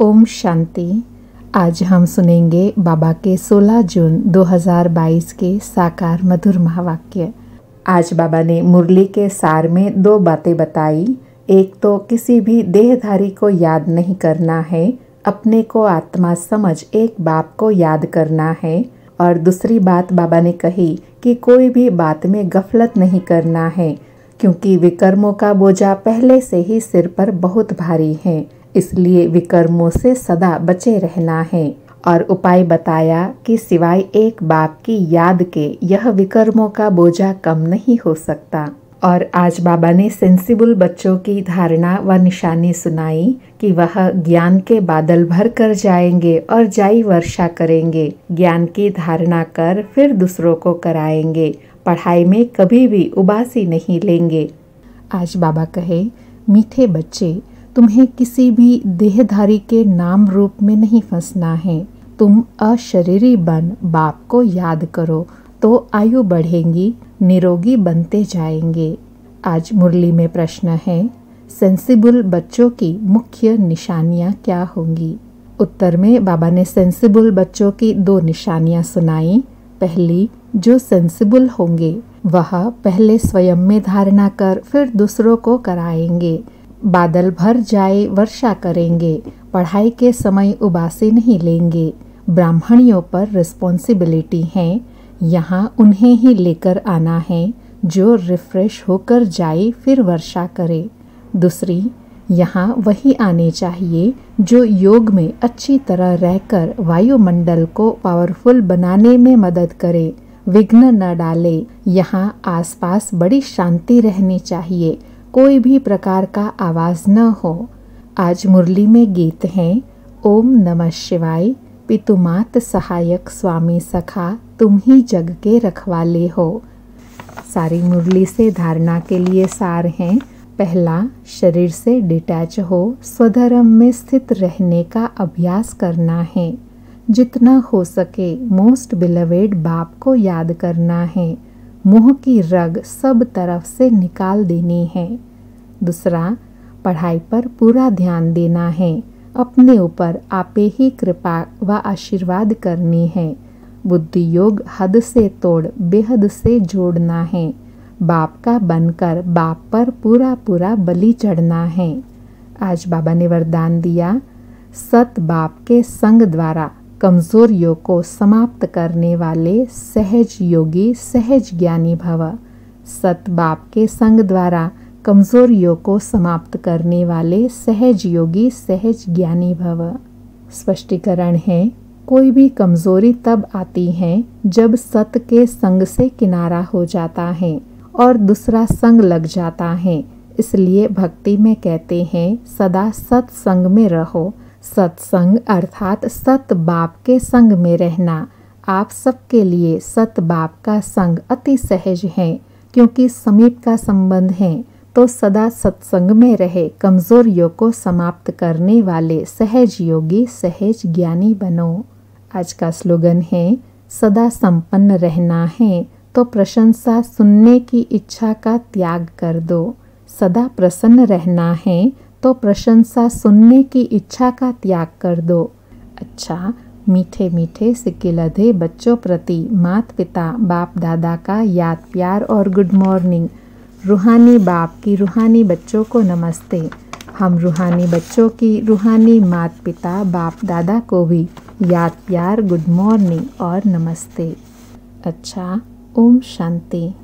ओम शांति। आज हम सुनेंगे बाबा के 16 जून 2022 के साकार मधुर महावाक्य। आज बाबा ने मुरली के सार में दो बातें बताई। एक तो किसी भी देहधारी को याद नहीं करना है, अपने को आत्मा समझ एक बाप को याद करना है। और दूसरी बात बाबा ने कही कि कोई भी बात में गफलत नहीं करना है, क्योंकि विकर्मों का बोझा पहले से ही सिर पर बहुत भारी है। इसलिए विकर्मों से सदा बचे रहना है। और उपाय बताया कि सिवाय एक बाप की याद के, यह विकर्मों का बोझा कम नहीं हो सकता। और आज बाबा ने सेंसिबल बच्चों की धारणा व निशानी सुनाई कि वह ज्ञान के बादल भर कर जाएँगे और जाई वर्षा करेंगे। ज्ञान की धारणा कर फिर दूसरों को कराएँगे। पढ़ाई में कभी भी उबासी नहीं लेंगे। आज बाबा कहे, मीठे बच्चे तुम्हें किसी भी देहधारी के नाम रूप में नहीं फंसना है। तुम अशरीरी बन, बाप को याद करो तो आयु बढ़ेगी, निरोगी बनते जाएँगे। आज मुरली में प्रश्न है, सेंसिबल बच्चों की मुख्य निशानियाँ क्या होंगी? उत्तर में बाबा ने सेंसिबल बच्चों की दो निशानियाँ सुनाई। पहली, जो सेंसिबल होंगे, वह पहले स्वयं में धारणा कर फिर दूसरों को कराएँगे। बादल भर जाए, वर्षा करेंगे, पढ़ाई के समय उबासी नहीं लेंगे। ब्राह्मणियों पर रिस्पॉन्सिबिलिटी है। यहाँ उन्हें ही लेकर आना है। जो रिफ्रेश होकर जाए, फिर वर्षा करे। दूसरी, यहाँ वही आने चाहिए, जो योग में अच्छी तरह रहकर वायुमंडल को पावरफुल बनाने में मदद करे। विघ्न न डाले। यहाँ आसपास बड़ी शांति रहनी चाहिए। कोई भी प्रकार का आवाज़ न हो। आज मुरली में गीत हैं, ओम नमः शिवाय पितुमात सहायक स्वामी सखा, तुम ही जग के रखवाले हो। सारी मुरली से धारणा के लिए सार हैं। पहला, शरीर से डिटैच हो, स्वधर्म में स्थित रहने का अभ्यास करना है। जितना हो सके, मोस्ट बिलवेड बाप को याद करना है। मुँह की रग सब तरफ़ से निकाल देनी है। दूसरा, पढ़ाई पर पूरा ध्यान देना है। अपने ऊपर आपे ही कृपा व आशीर्वाद करनी है। बुद्धि योग हद से तोड़, बेहद से जोड़ना है। बाप का बनकर बाप पर पूरा पूरा बलि चढ़ना है। आज बाबा ने वरदान दिया, सत बाप के संग द्वारा। कमजोरियों को समाप्त करने वाले सहज योगी, सहज ज्ञानी भव। सत बाप के संग द्वारा कमजोरियों को समाप्त करने वाले सहज योगी, सहज ज्ञानी भव। स्पष्टीकरण है, कोई भी कमज़ोरी तब आती है जब सत के संग से किनारा हो जाता है और दूसरा संग लग जाता है। इसलिए भक्ति में कहते हैं, सदा सत्संग में रहो। सत्संग अर्थात सत बाप के संग में रहना। आप सबके लिए सत बाप का संग अति सहज है, क्योंकि समीप का संबंध है तो सदा सत्संग में रहे। कमजोरियों को समाप्त करने वाले सहज योगी सहज ज्ञानी बनो। आज का स्लोगन है, सदा संपन्न रहना है तो प्रशंसा सुनने की इच्छा का त्याग कर दो। सदा प्रसन्न रहना है तो प्रशंसा सुनने की इच्छा का त्याग कर दो। अच्छा मीठे मीठे सिक्के बच्चों प्रति मात पिता, बाप दादा का याद प्यार और गुड मॉर्निंग रूहानी बाप की रूहानी बच्चों को नमस्ते। हम रूहानी बच्चों की रूहानी मात पिता, बाप दादा को भी याद प्यार गुड मॉर्निंग और नमस्ते। अच्छा ओम शांति।